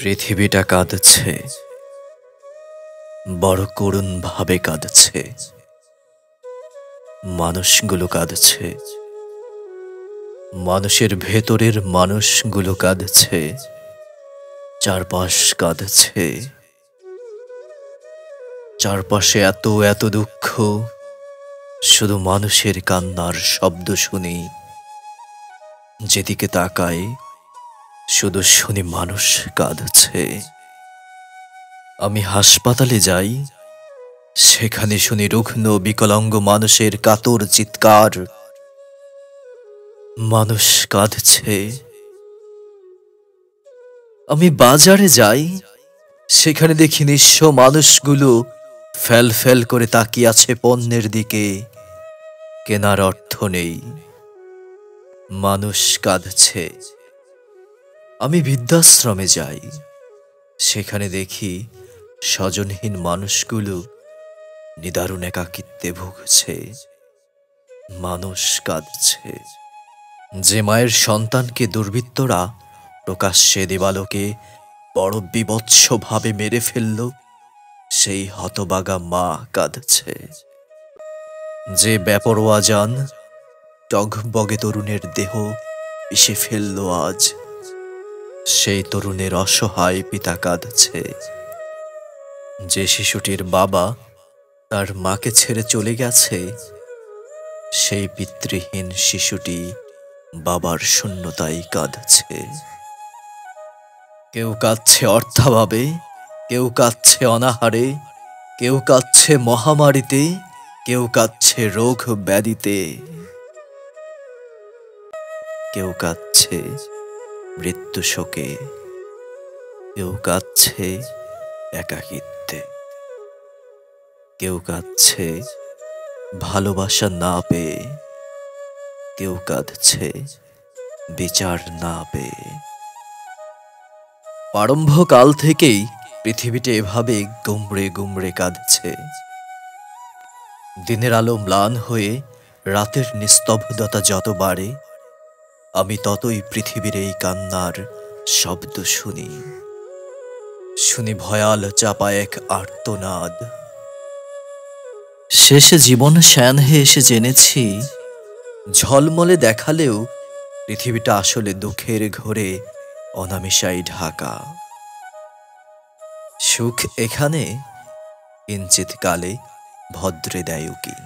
পৃথিবীটা কাঁদছে। বড় করুণ ভাবে কাঁদছে। মানুষগুলো কাঁদছে। মানুষের ভেতরের মানুষগুলো কাঁদছে। চারপাশ কাঁদছে। চারপাশে এত এত দুঃখ। শুধু মানুষের কান্নার শব্দ শুনি। যেদিকে তাকাই শুধু শুনি মানুষ কাঁদছে। আমি হাসপাতালে যাই, সেখানে শুনি রুগ্ন, বিকলাঙ্গ মানুষের কাতর চিৎকার। মানুষ কাঁদছে। আমি বাজারে যাই, সেখানে দেখি নিঃস্ব মানুষগুলো ফেল ফেল করে তাকিয়ে আছে পণ্যের দিকে। কেনার অর্থ নেই। মানুষ কাঁদছে। আমি বৃদ্ধাশ্রমে যাই। সেখানে দেখি স্বজনহীন মানুষগুলো নিদারুণ একাকিত্বে ভুগছে। মানুষ কাঁদছে। যে মায়ের সন্তানকে দুর্বৃত্তরা প্রকাশ্যে দেবালোকে বড় বিবৎসভাবে মেরে ফেলল, সেই হতবাগা মা কাঁদছে। যে ব্যাপরোয়া যান, টগবগে তরুণের দেহ পিষে ফেলল আজ। সেই তরুণের অসহায় পিতা কাঁদছে। যে শিশুটির বাবা তার মাকে ছেড়ে চলে গেছে, সেই পিতৃহীন শিশুটি বাবার শূন্যতাই কাঁদছে। কেউ কাঁদছে অর্থাভাবে, কেউ কাঁদছে অনাহারে, কেউ কাঁদছে মহামারীতে, কেউ কাঁদছে রোগ ব্যাধিতে, কেউ কাঁদছে মৃত্যু শোকে কেউ কাঁদছে একাকিত্বে। কেউ কাঁদছে ভালোবাসা না পেয়ে। কেউ কাঁদছে বিচার না পেয়ে। প্রারম্ভকাল থেকেই পৃথিবীটা এভাবে গুমড়ে গুমড়ে কাঁদছে। দিনের আলো ম্লান হয়ে রাতের নিস্তব্ধতা যত বাড়ে আমি ততই পৃথিবীর এই কান্নার শব্দ শুনি। শুনি ভয়াল চাপা এক আর্তনাদ। শেষে জীবন শ্যান হয়ে এসে জেনেছি, ঝলমলে দেখালেও পৃথিবীটা আসলে দুঃখের ঘোরে অনামিশাই ঢাকা। সুখ এখানে কিঞ্চিত কালে ভদ্রে দেয় কি